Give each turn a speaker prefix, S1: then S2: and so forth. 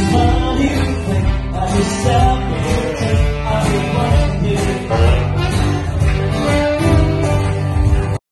S1: Christmas.